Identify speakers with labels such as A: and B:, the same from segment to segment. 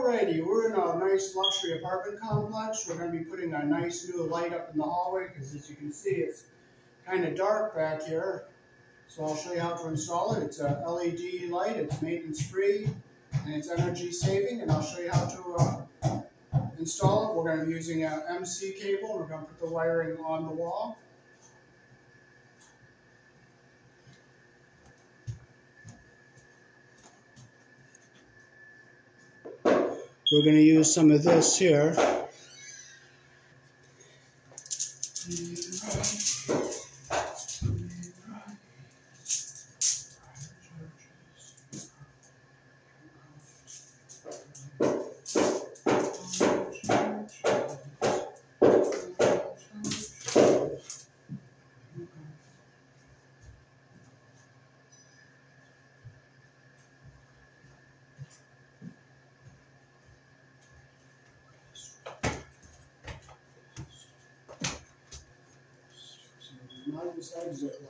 A: Alrighty, we're in a nice luxury apartment complex. We're going to be putting a nice new light up in the hallway because as you can see it's kind of dark back here. So I'll show you how to install it. It's a LED light, it's maintenance free, and it's energy saving, and I'll show you how to uh, install it. We're going to be using an MC cable, we're going to put the wiring on the wall. We're going to use some of this here. Not this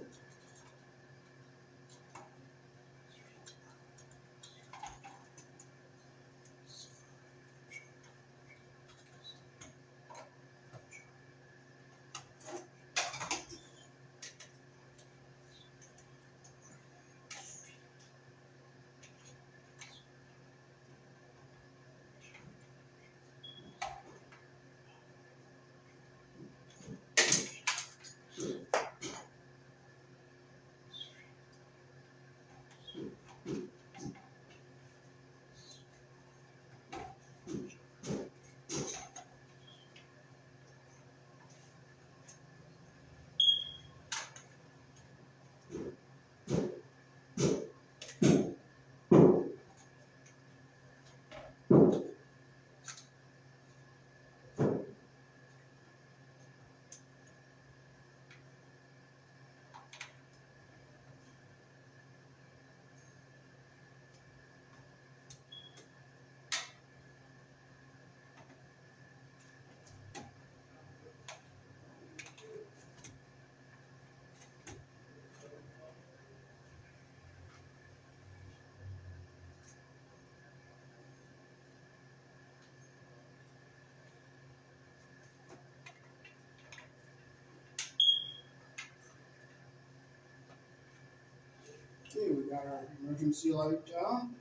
A: Okay, we got our emergency light down.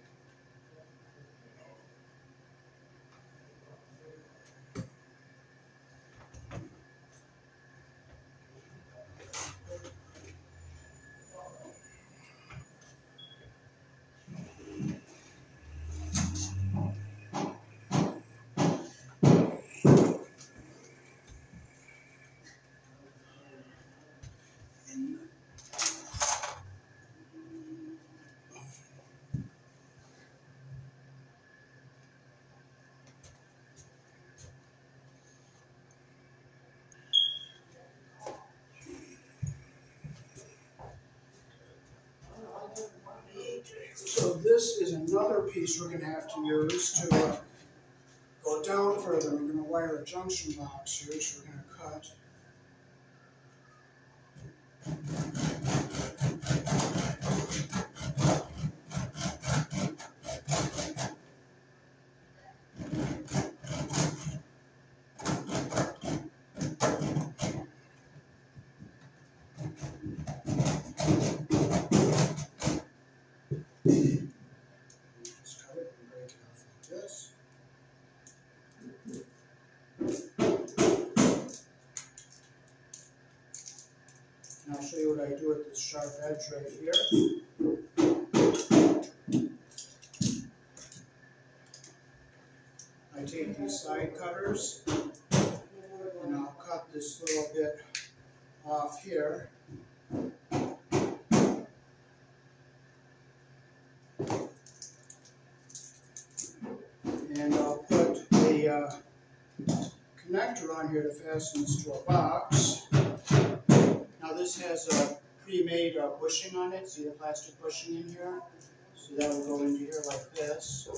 A: So this is another piece we're going to have to use to uh, go down further. We're going to wire a junction box here, so we're going to cut. Sharp edge right here. I take these side cutters and I'll cut this little bit off here. And I'll put a uh, connector on here to fasten this to a box. On it, see the plastic bushing in here? So that will go into here like this. So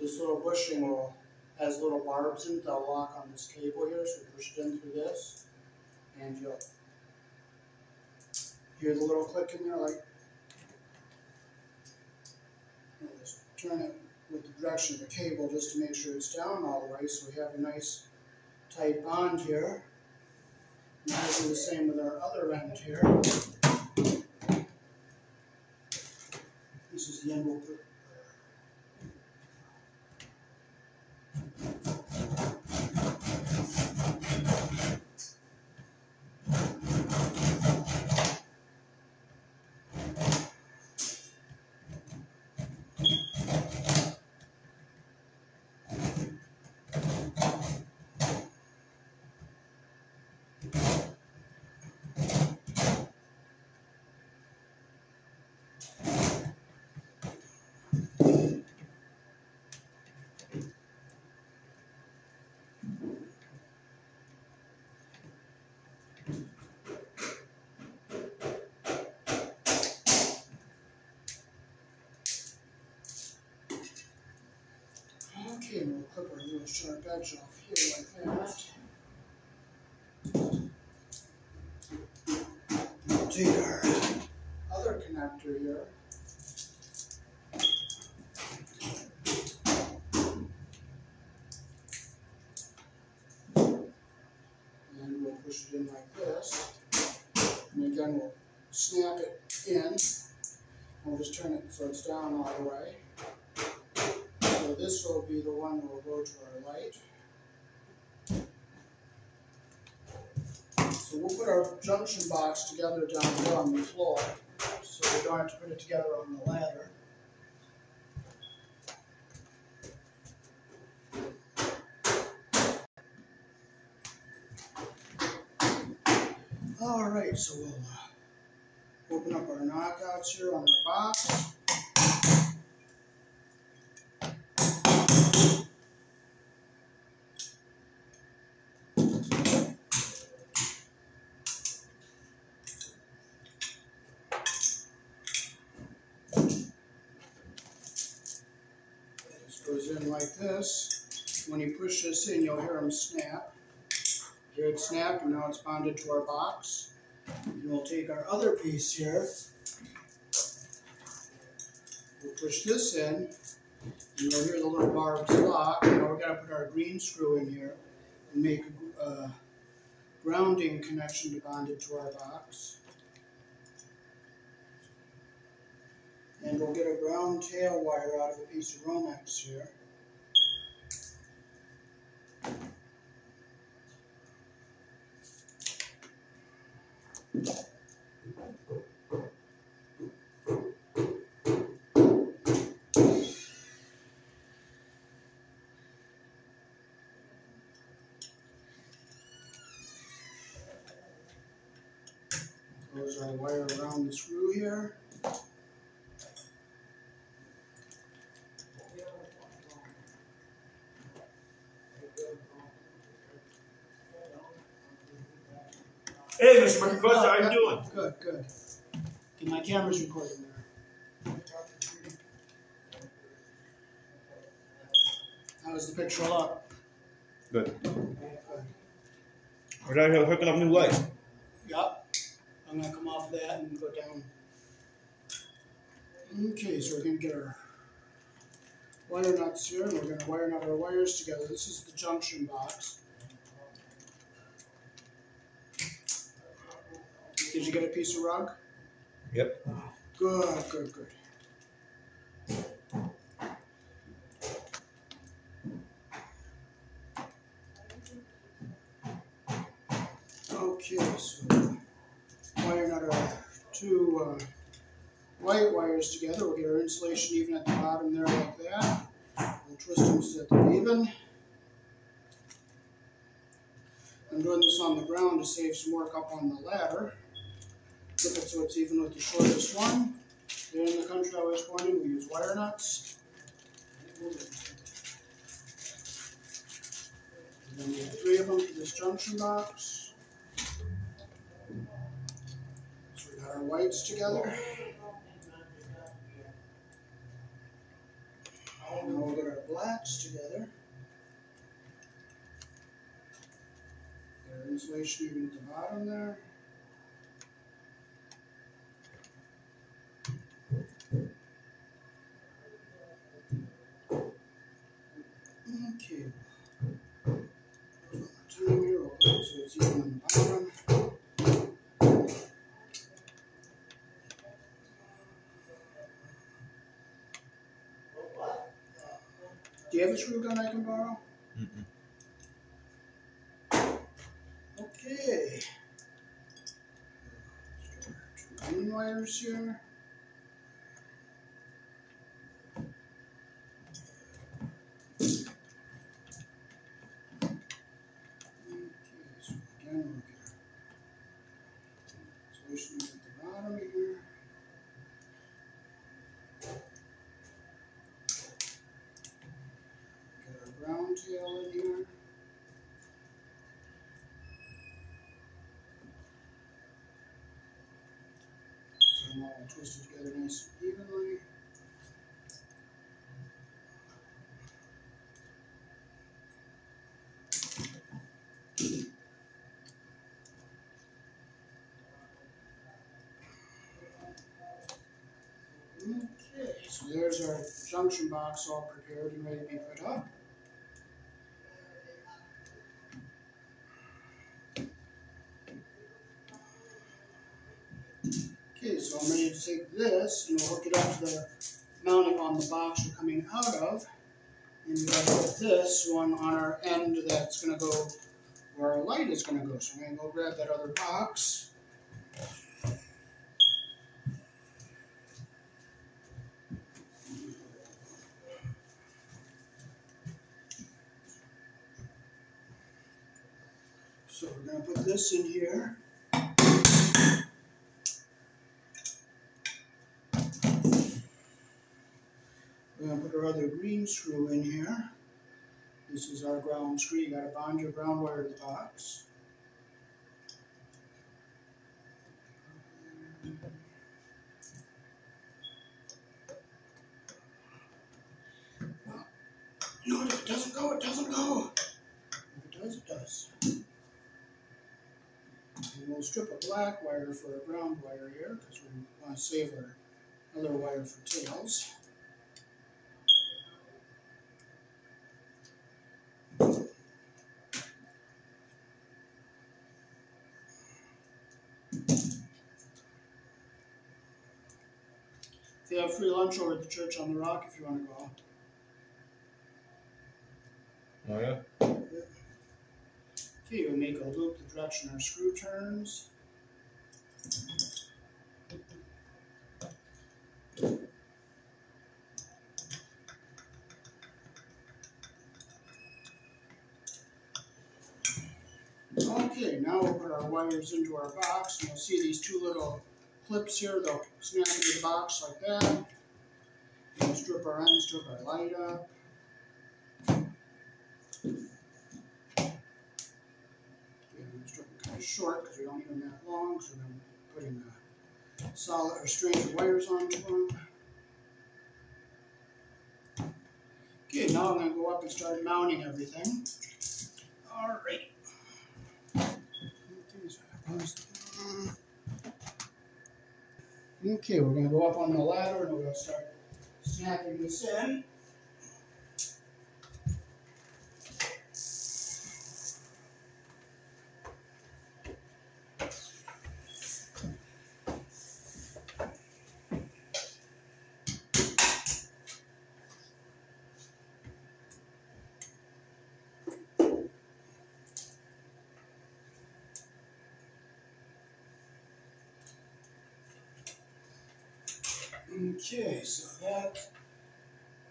A: this little bushing will, has little barbs in it, lock on this cable here, so push it in through this, and you'll hear the little click in there, like, just turn it with the direction of the cable just to make sure it's down all the way, so we have a nice tight bond here. And we'll do the same with our other end here. This is the end we'll put Okay, and we'll clip our little sharp edge off here like that. We'll take our other connector here. And we'll push it in like this. And again, we'll snap it in. We'll just turn it so it's down all the way. This will be the one that will go to our light. So we'll put our junction box together down here on the floor, so we don't have to put it together on the ladder. All right, so we'll open up our knockouts here on the box. This goes in like this. When you push this in, you'll hear them snap. Hear it snap, and now it's bonded to our box. And we'll take our other piece here. We'll push this in, and you'll hear the little barbs lock. Now we're gonna put our green screw in here and make a uh, grounding connection to bond it to our box. And we'll get a ground tail wire out of a piece of Romex here. Goes our wire around the screw here.
B: Hey, Mr. McCoy, how you doing?
A: Good, good. Okay, my camera's recording there. How does the picture look?
B: Good. We're out here hooking up new lights.
A: I'm gonna come off that and go down. Okay, so we're gonna get our wire nuts here, and we're gonna wire nut our wires together. This is the junction box. Did you get a piece of rug?
B: Yep.
A: Good, good, good. Okay, so wiring out our two uh, white wires together. We'll get our insulation even at the bottom there like that. We'll twist them so that they're even. I'm doing this on the ground to save some work up on the ladder. Flip it so it's even with the shortest one. There in the country I was born in, we use wire nuts. And then we have three of them for this junction box. So we got our whites together. Now we'll get our blacks together. Get our insulation even at the bottom there. Okay. Time here, open so it's even on the bottom. Do you have a screw gun I can borrow?
B: Mm-mm.
A: Okay. Green wires here. Okay, so again, we'll get our solution at the bottom here. Get our ground tail in here. Get them all twisted together nice and evenly. Okay, so there's our junction box all prepared and ready to be put up. Okay, so I'm ready to take this and we'll hook it up to the mounting on the box we're coming out of. And we gotta put this one on our end that's gonna go where our light is gonna go. So I'm gonna go grab that other box. So we're gonna put this in here. We're gonna put our other green screw in here. This is our ground screw. You gotta bond your ground wire to the box. No, if it doesn't go, it doesn't go. If it does, it does. We'll strip a black wire for a ground wire here because we want to save our other wire for tails. They have free lunch over at the church on the rock if you want to go.
B: Oh yeah.
A: Okay, we'll make a loop the direction our screw turns. Okay, now we'll put our wires into our box, and you'll see these two little clips here, they'll snap into the box like that. We'll strip our ends, strip our light up. Yeah, I'm short because we don't need them that long, so I'm putting uh, solid or straight wires onto them. Okay, now I'm gonna go up and start mounting everything. All right. Okay, we're gonna go up on the ladder and we're gonna start snapping this in. Okay, so that,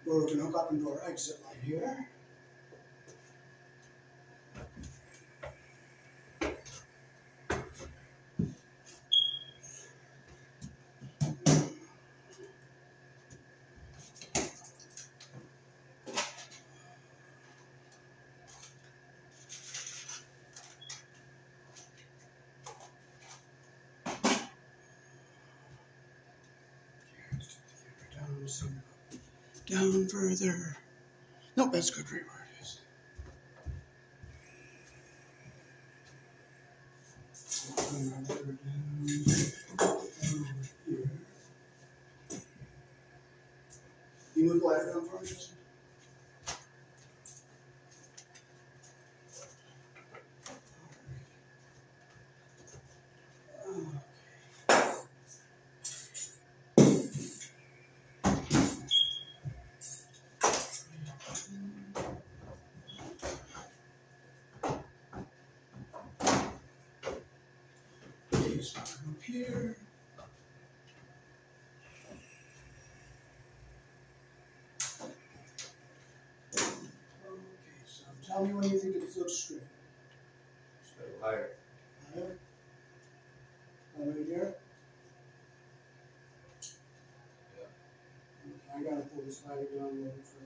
A: we're gonna hook up into our exit light here. Down, so down further. Nope, that's good right where it is. You move the ladder down for me, Justin? Okay, so I'm up here. Okay, tell me when you think it looks straight.
B: Higher.
A: Higher? Right here? Okay, I gotta pull this lighter down a little further.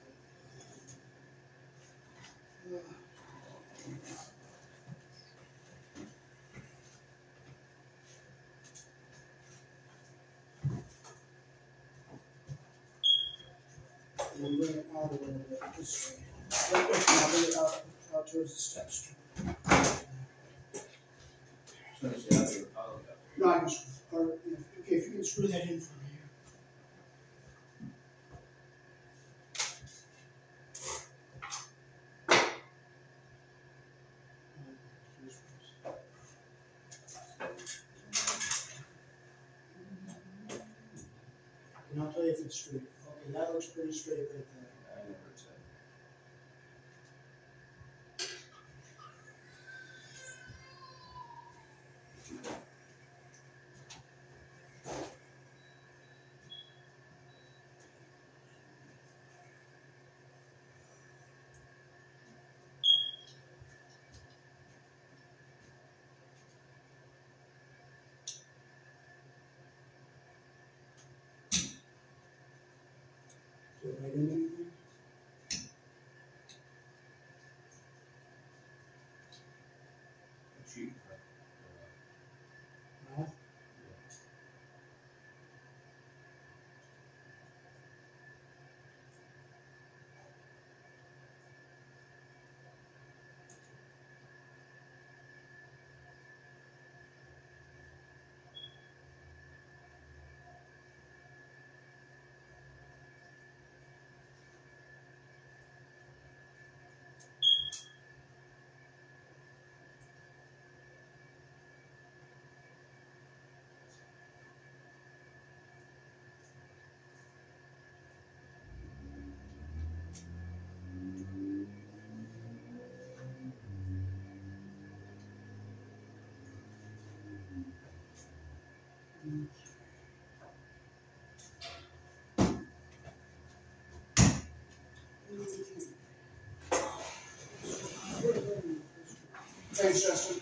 A: And bring it out a little bit this way.
B: Yeah.
A: No, I can, or, if- okay, if you can screw that in for
B: Cheap.
A: Thanks, Justin.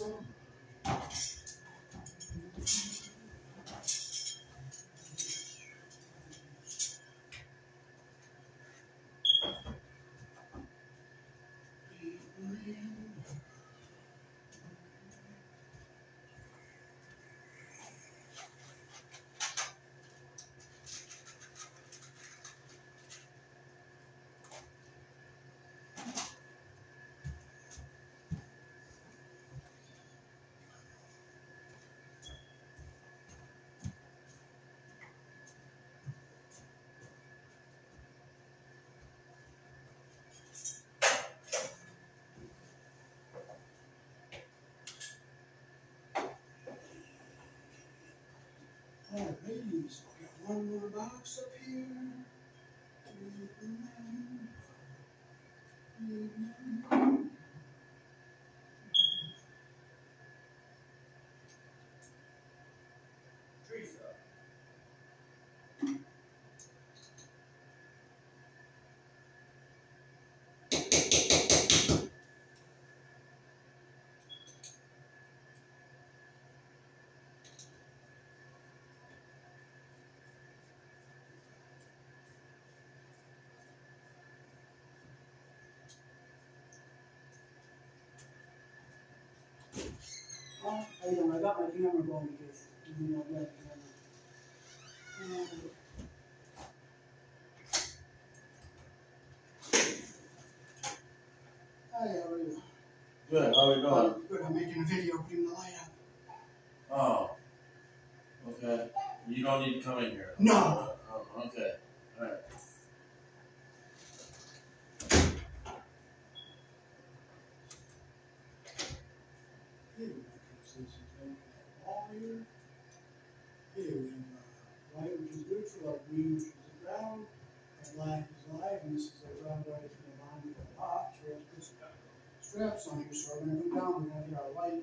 A: Yeah. Ladies, we got one more box up here.
B: Up.
A: Oh, how you doing? I got my camera going because you know that camera. Um, Hi, how are you?
C: Good, how we doing?
A: Good, I'm making a video putting the light up.
C: Oh. Okay. You don't need to come in here.
A: No.
C: Oh, okay. Alright.
A: Here, since you take that wall here. Here, we have uh, white which is neutral, like green which is a ground, and black is live, and this is a ground right to the bottom of the box, where it puts straps on here, so we're gonna come down, we're gonna get our light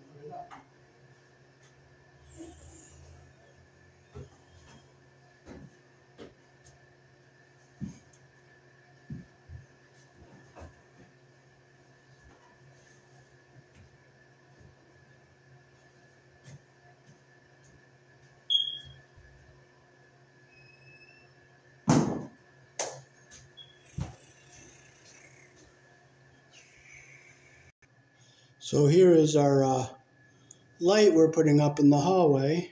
A: So here is our uh, light we're putting up in the hallway.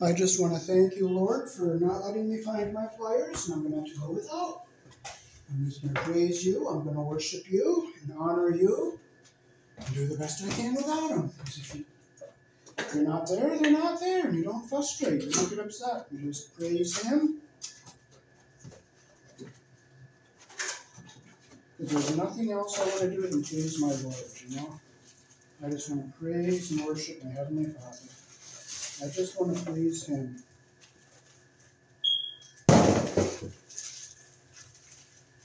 A: I just want to thank you, Lord, for not letting me find my flyers, and I'm going to have to go without. I'm just going to praise you. I'm going to worship you and honor you and do the best I can without them. If they're not there, they're not there, and you don't frustrate. You don't get upset. You just praise Him. Because there's nothing else I want to do than praise my Lord, you know? I just want to praise and worship my Heavenly Father. I just want to praise Him.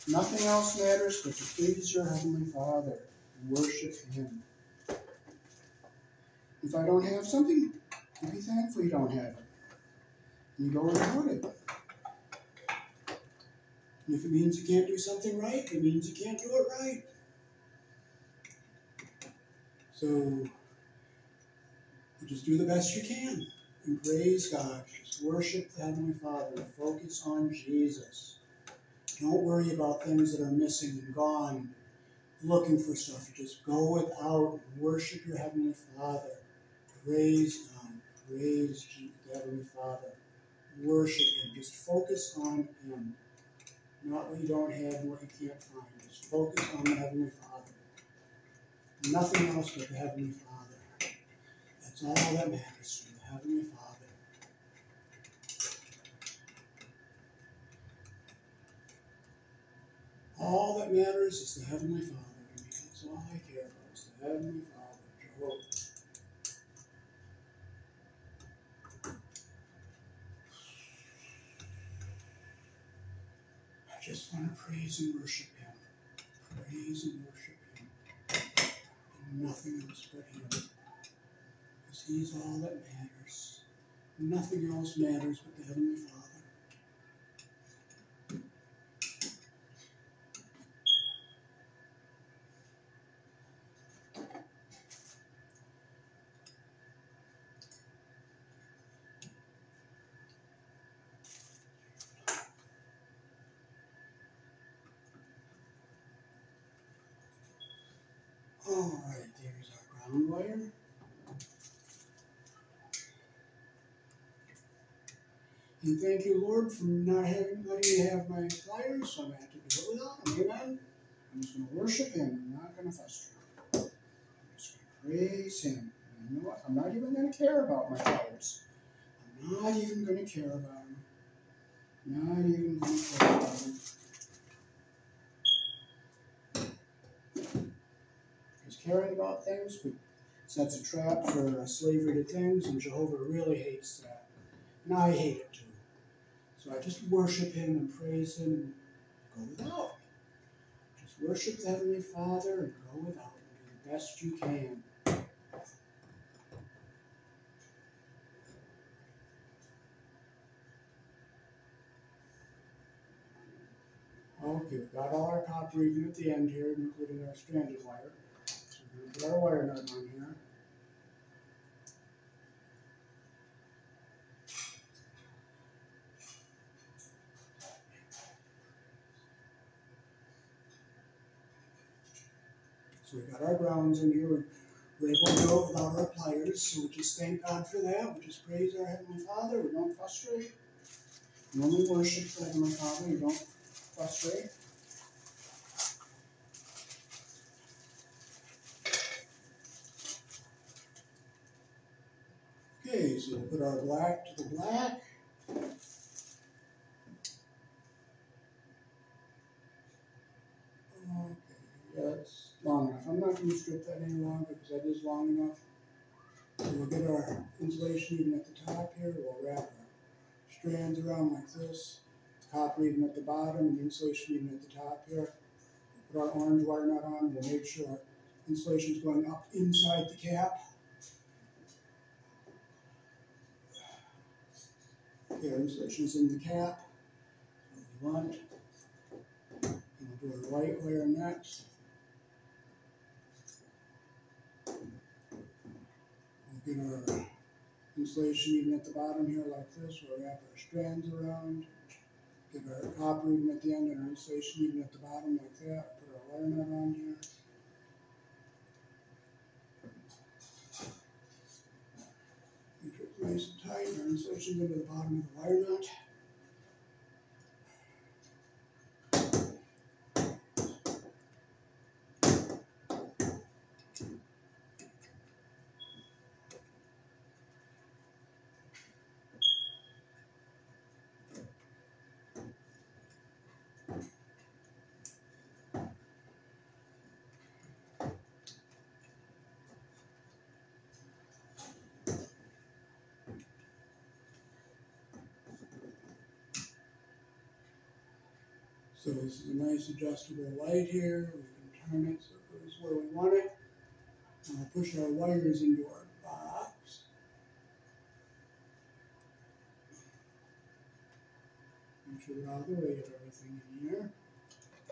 A: Nothing else matters but to please your Heavenly Father and worship Him. If I don't have something, be thankful you don't have it. You go without it. If it means you can't do something right, it means you can't do it right. So just do the best you can and praise God. Just worship the Heavenly Father focus on Jesus. Don't worry about things that are missing and gone, looking for stuff. Just go without worship your Heavenly Father. Praise God. Praise the Heavenly Father. Worship Him. Just focus on Him not what you don't have and what you can't find. Just focus on the Heavenly Father. Nothing else but the Heavenly Father. That's all that matters to the Heavenly Father. All that matters is the Heavenly Father. That's all I care about is the Heavenly Father, Jehovah. I just want to praise and worship Him. Praise and worship Him. And nothing else but Him. Because He's all that matters. Nothing else matters but the Heavenly Father. All right, there's our ground wire. And thank you, Lord, for not having letting me have my flyers, so I'm gonna have to do it without. Amen. I'm just gonna worship Him. I'm not gonna frustrate Him. I'm just gonna praise Him. And you know what? I'm not even gonna care about my flyers. I'm not even gonna care about them. Not even gonna care about them. Because caring about things sets a trap for slavery to things, and Jehovah really hates that. And I hate it. So I just worship him and praise him and go without. Just worship the Heavenly Father and go without and do the best you can. Okay, we've got all our copper even at the end here, including our stranded wire. So we're gonna put our wire nut on here. So we got our grounds in here. We're able to go without our pliers, so we just thank God for that. We just praise our Heavenly Father. We don't frustrate. We only worship the Heavenly Father. We don't frustrate. Okay, so we'll put our black to the black. Okay, yeah, that's long enough. I'm not gonna strip that any longer because that is long enough. So we'll get our insulation even at the top here. We'll wrap our strands around like this. Copper even at the bottom and the insulation even at the top here. Put our orange wire nut on. We'll make sure insulation is going up inside the cap. Our insulation is in the cap. What we want. And we'll do our white wire next. We'll get our insulation even at the bottom here like this. where We'll wrap our strands around. Get our copper even at the end and our insulation even at the bottom like that. Put our wire nut on here. Make sure it's nice and tight. Our insulation into the bottom of the wire nut. So this is a nice adjustable light here. We can turn it so it goes where we want it. We'll push our wires into our box. Make sure we're out of the way of everything in here.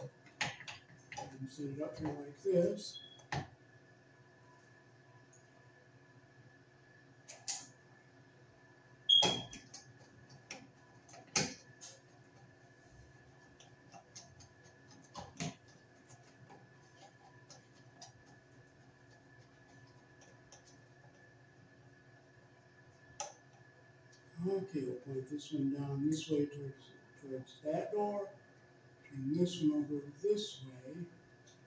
A: And set it up here like this. Okay, we'll point this one down this way towards, towards that door. Turn this one over this way.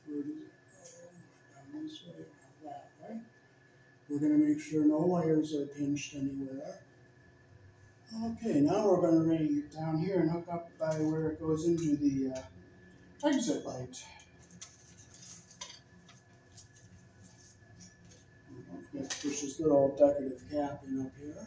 A: Where go? Down this way, not that way. We're gonna make sure no wires are pinched anywhere. Okay, now we're gonna bring it down here and hook up by where it goes into the uh, exit light. To push this little decorative cap in up here.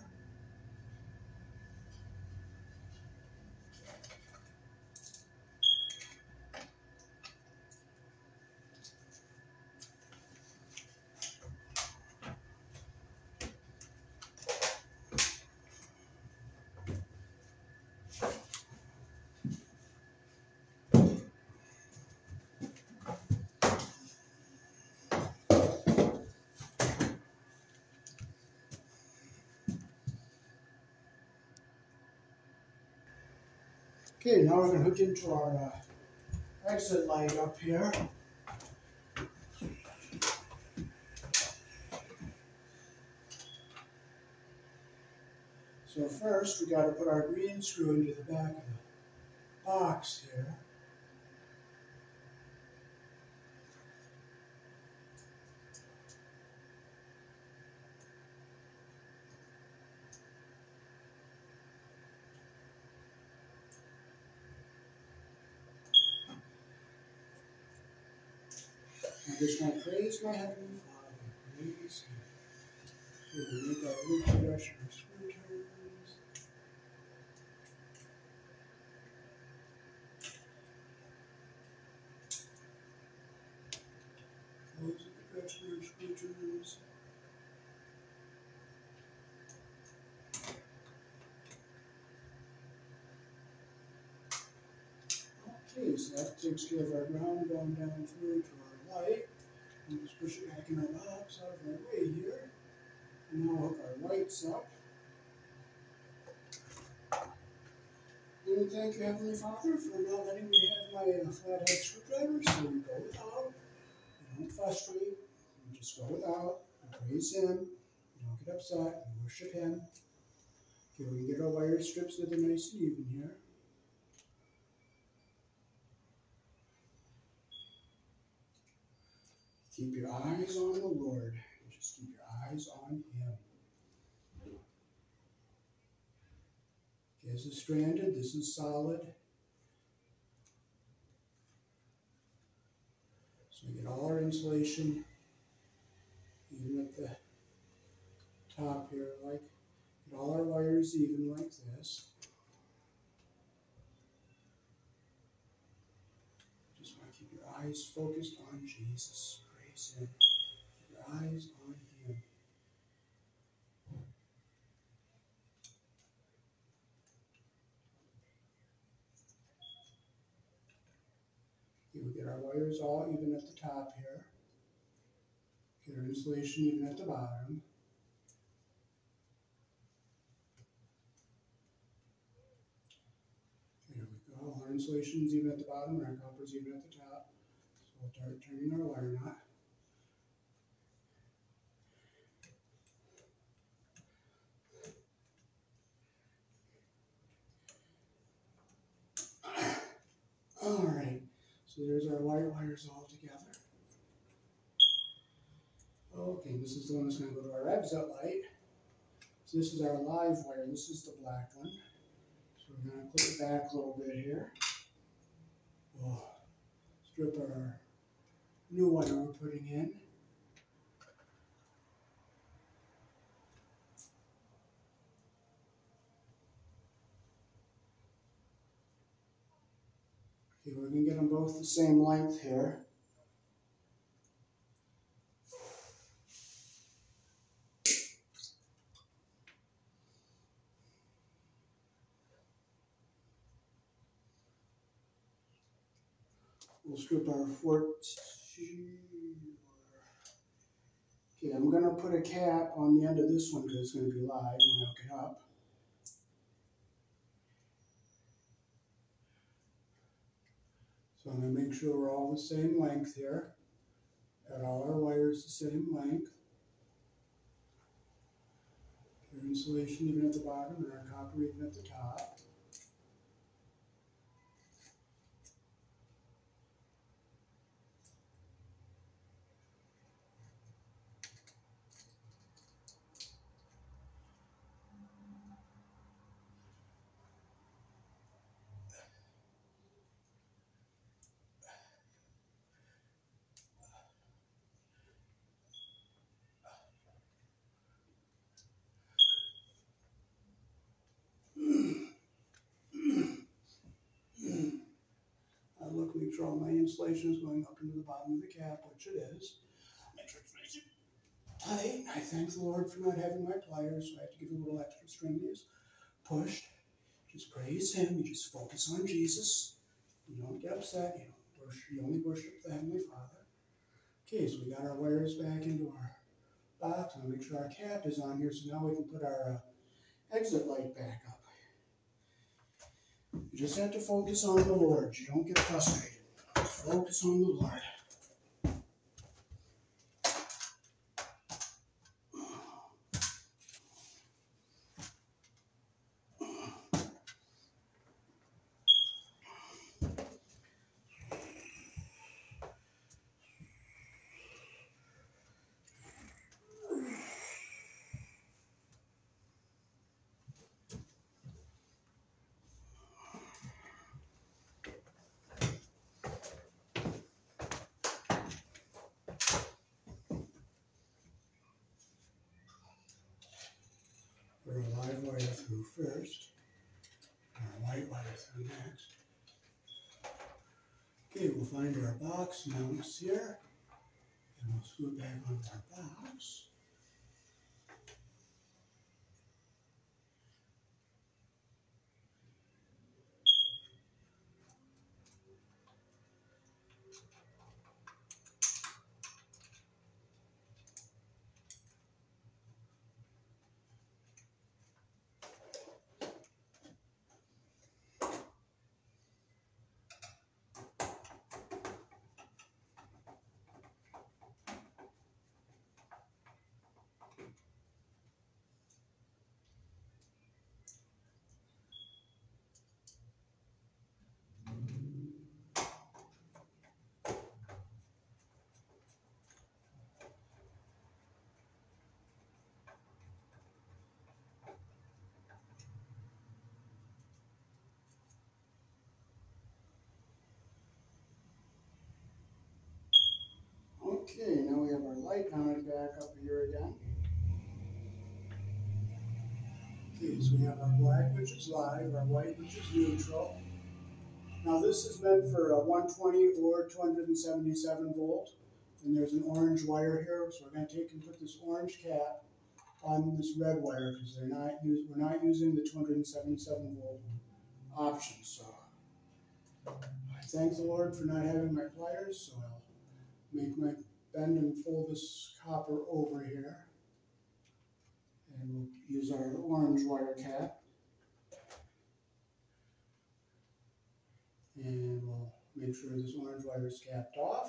A: Okay, now we're gonna hook into our uh, exit light up here. So first, we gotta put our green screw into the back of the box here. Just want to praise my Heavenly Father. Praise Him. we make our reproduction of screw turns. Close the turns. Okay, so that takes care of our ground going down through to our light. We'll just push it back in our box out of our way here. And now hook our lights up. And thank you, Heavenly Father, for not letting me have my uh, flathead screwdriver. So we go without. We don't frustrate. We just go without. We praise Him. We don't get upset. We worship Him. Okay, we can get our wire strips that are nice and even here. Keep your eyes on the Lord. Just keep your eyes on Him. This is stranded. This is solid. So we get all our insulation, even at the top here, like get all our wires even like this. Just want to keep your eyes focused on Jesus. Him. Your eyes on Him. We get our wires all even at the top here. Get our insulation even at the bottom. Insulation's even at the bottom and our copper's even at the top. So we'll start turning our wire knot. All right, so there's our wire wires all together. Okay, this is the one that's gonna go to our exit light. So this is our live wire, this is the black one. So we're gonna clip it back a little bit here. We'll strip our new wire we're putting in. Okay, we're gonna get them both the same length here. We'll strip our fourteen. Okay, I'm gonna put a cap on the end of this one because it's gonna be live when I hook it up. I'm gonna make sure we're all the same length here. Got all our wires the same length. Your insulation even at the bottom and our copper even at the top. I make sure all my insulation is going up into the bottom of the cap, which it is. Make sure it's nice tight. I thank the Lord for not having my pliers, so I have to give a little extra string use. Pushed. Just praise Him. You just focus on Jesus. You don't get upset. You don't worship. You only worship the Heavenly Father. Okay, so we got our wires back into our box. I'll make sure our cap is on here, so now we can put our uh, exit light back up. You just have to focus on the Lord. You don't get frustrated. Just focus through first, our white wire through next. Okay, we'll find our box mounts here, and we'll screw it back onto our box. Okay, now we have our light mounted back up here again. Okay, so we have our black, which is live, our white, which is neutral. Now this is meant for a 120 or 277 volt. And there's an orange wire here, so we're going to take and put this orange cap on this red wire because they're not use, we're not using the 277 volt option. So I thank the Lord for not having my pliers, so I'll make my bend and fold this copper over here. And we'll use our orange wire cap. And we'll make sure this orange wire is capped off.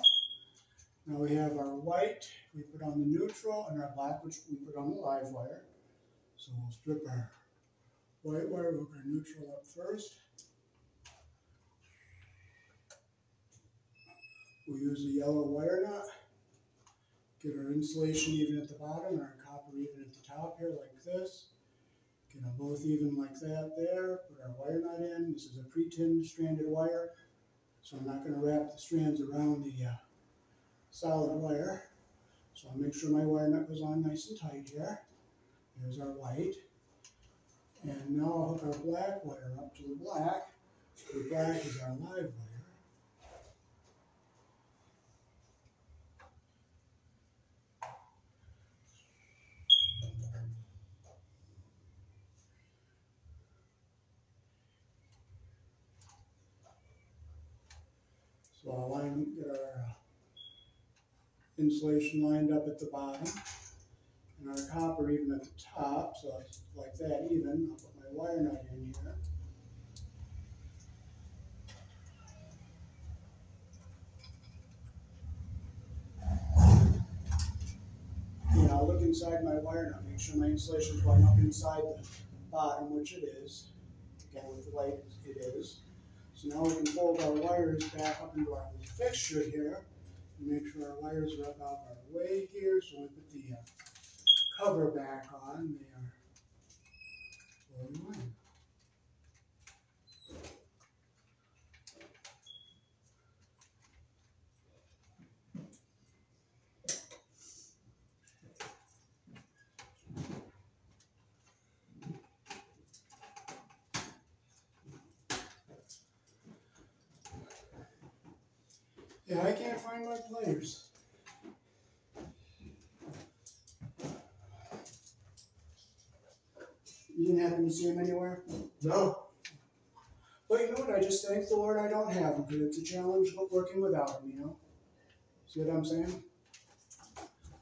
A: Now we have our white, we put on the neutral, and our black, which we put on the live wire. So we'll strip our white wire, hook our neutral up first. We'll use a yellow wire nut. Get our insulation even at the bottom our copper even at the top here like this. Get them both even like that there. Put our wire nut in. This is a pre-tinned stranded wire. So I'm not going to wrap the strands around the uh, solid wire. So I'll make sure my wire nut goes on nice and tight here. There's our white. And now I'll hook our black wire up to the black. The black is our live wire. So I'll line, get our uh, insulation lined up at the bottom and our copper even at the top, so it's like that even. I'll put my wire nut in here. And I'll look inside my wire nut, make sure my insulation is going up inside the bottom, which it is. Again, with the light, it is. So now we can fold our wires back up into our fixture here. Make sure our wires are up out of our way here. So we put the uh, cover back on. They are lined. Yeah, I can't find my players. You didn't happen to see them anywhere?
B: No.
A: Well, you know what? I just thank the Lord I don't have them because it's a challenge working without them, you know? See what I'm saying?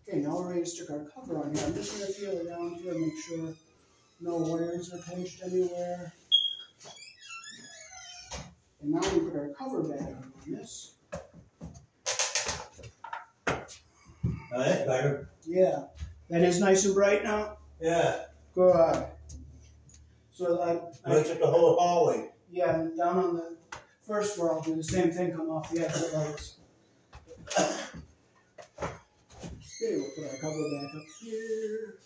A: Okay, now we're ready to stick our cover on here. I'm just going to feel around here and make sure no wires are pinched anywhere. And now we put our cover back on this.
B: Now that's better.
A: Yeah, that is nice and bright now.
B: Yeah.
A: Good. So I, I
B: Looks at the whole hallway.
A: yeah, and down on the first floor, I'll do the same thing. Come off the exit lights. Okay, we'll put our cover back up here.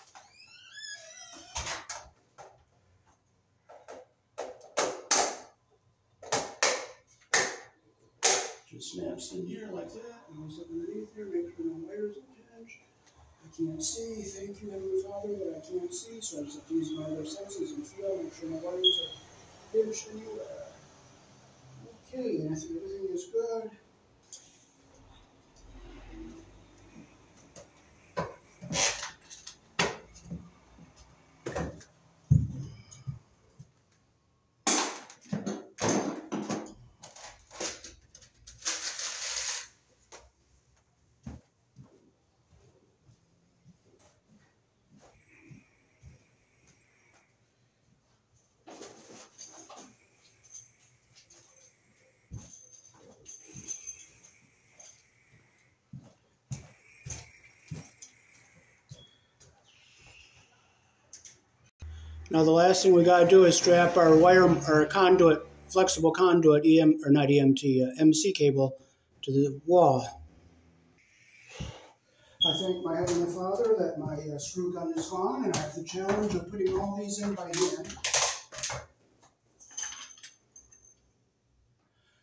A: Just snaps in here like that, and goes underneath here, make sure no wires are I can't see. Thank you, Heavenly Father, that I can't see, so I just have to use my other senses and feel, make sure my wires are pinched anywhere. Okay, and I think everything is good. Now the last thing we gotta do is strap our wire, our conduit, flexible conduit, EM, or not EMT, uh, MC cable to the wall. I thank my Heavenly Father that my uh, screw gun is gone and I have the challenge of putting all these in by hand.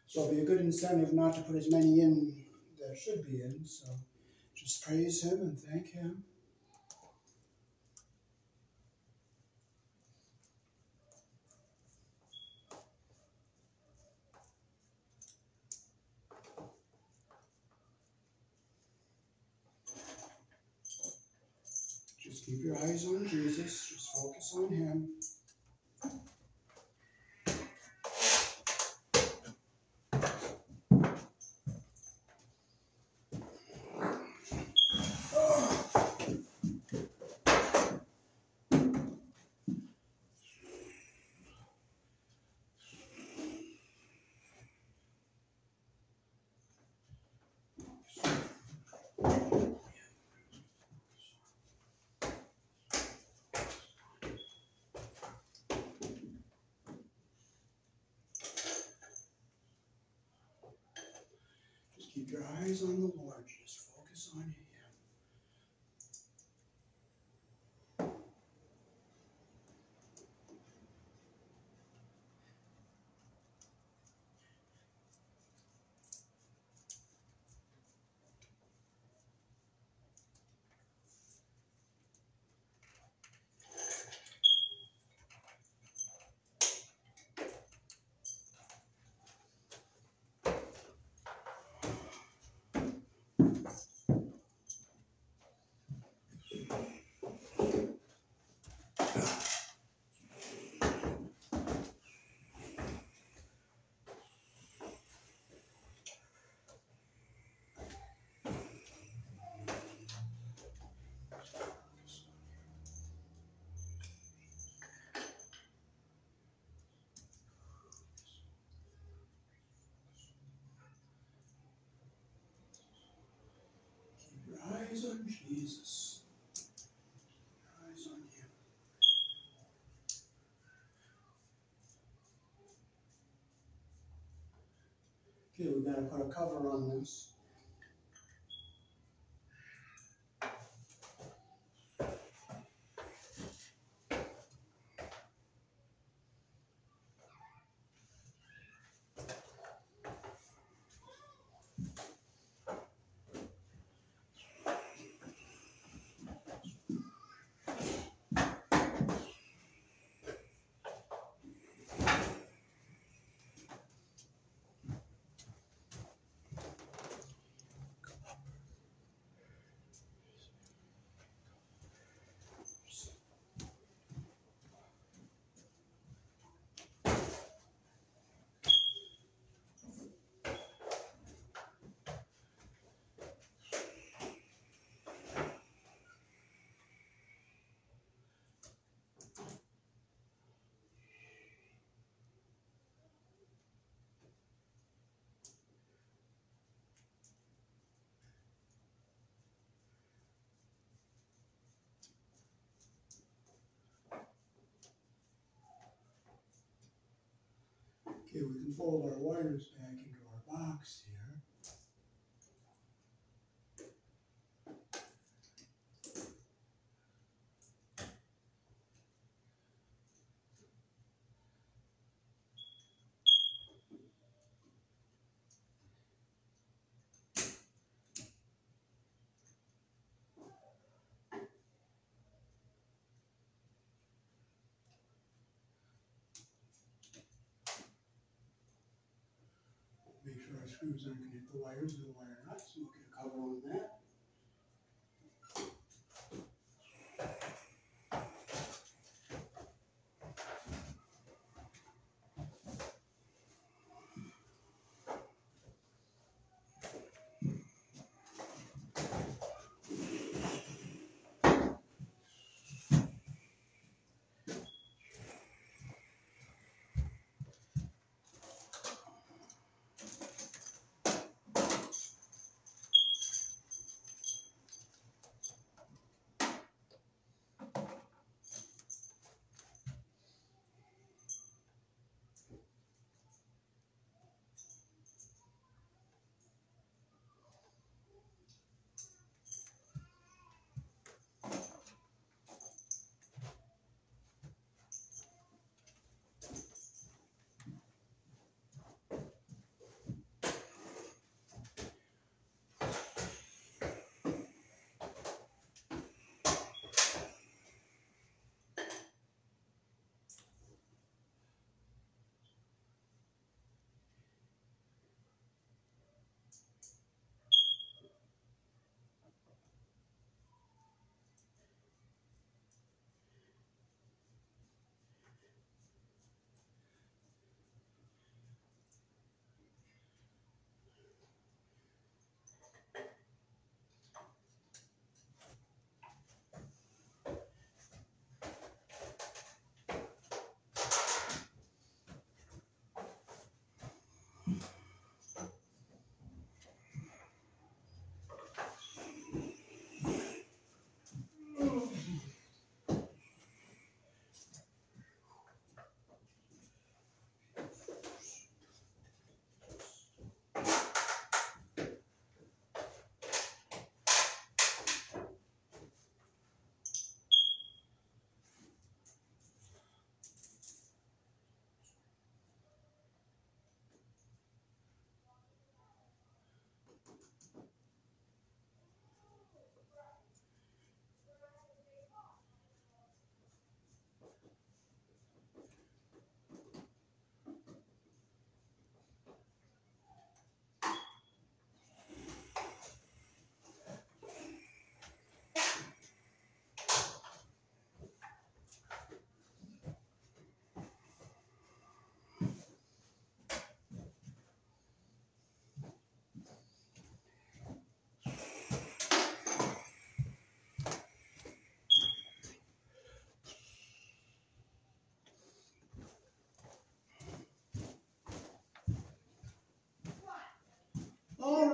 A: So it'll be a good incentive not to put as many in that should be in, so just praise Him and thank Him. Your eyes on Jesus. Just focus on Him. Just keep your eyes on the Lord. Just focus on Him. Keep your eyes on Jesus. Eyes on Him. Okay, we've gotta put a cover on this. We can fold our wires back into our box here. Screws aren't gonna hit the wires or the wire nuts, we'll get a cover on that.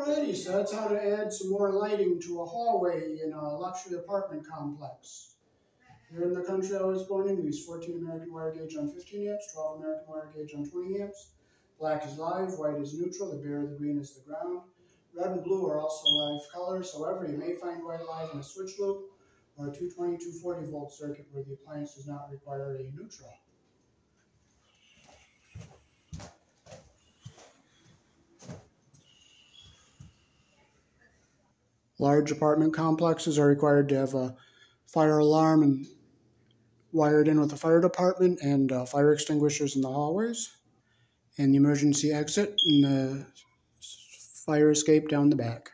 A: Alrighty, so that's how to add some more lighting to a hallway in a luxury apartment complex. Here in the country I was born in, we use 14 American wire gauge on 15 amps, 12 American wire gauge on 20 amps. Black is live, white is neutral, the bare, the green is the ground. Red and blue are also live colors, however, you may find white live in a switch loop or a 220, 240 volt circuit where the appliance does not require a neutral. Large apartment complexes are required to have a fire alarm and wired in with the fire department and uh, fire extinguishers in the hallways and the emergency exit and the fire escape down the back.